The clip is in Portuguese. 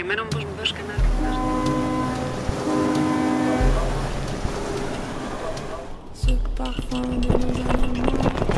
Primeiro um dos meus canais. Super fã, meu